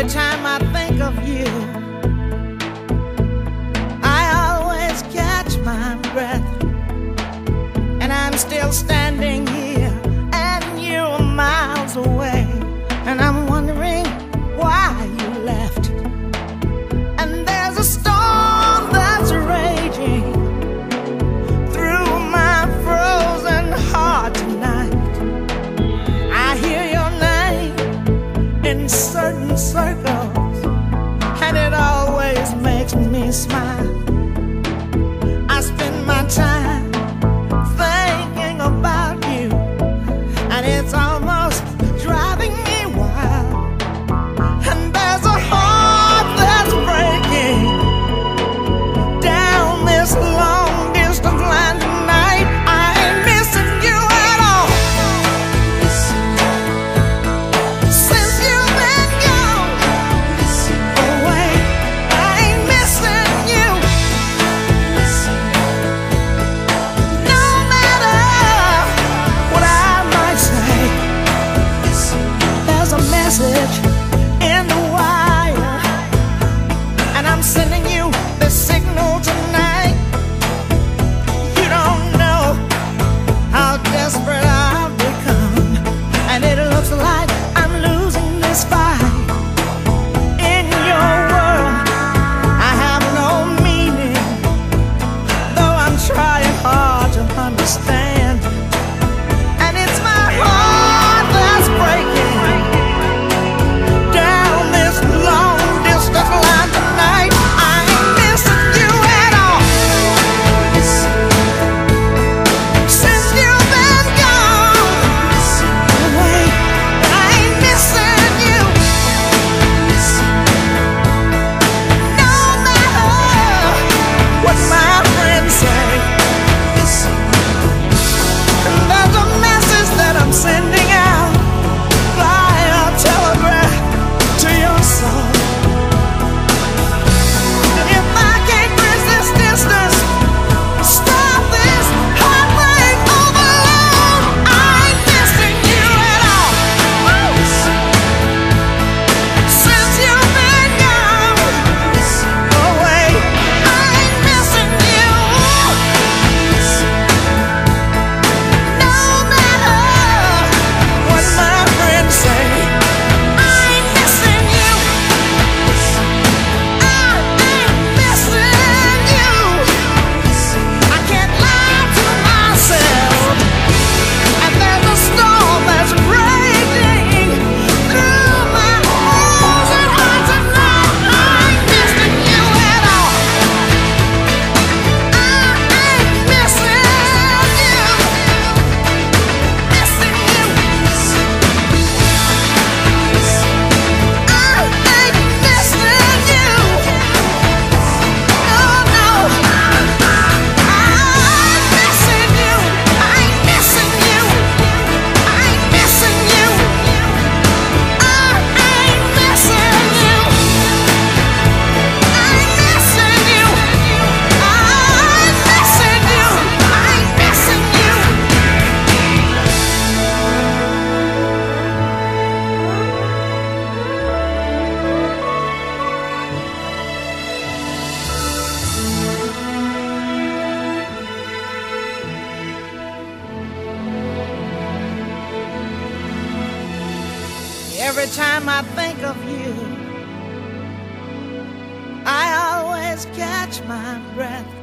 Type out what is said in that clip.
every time inside Every time I think of you, I always catch my breath.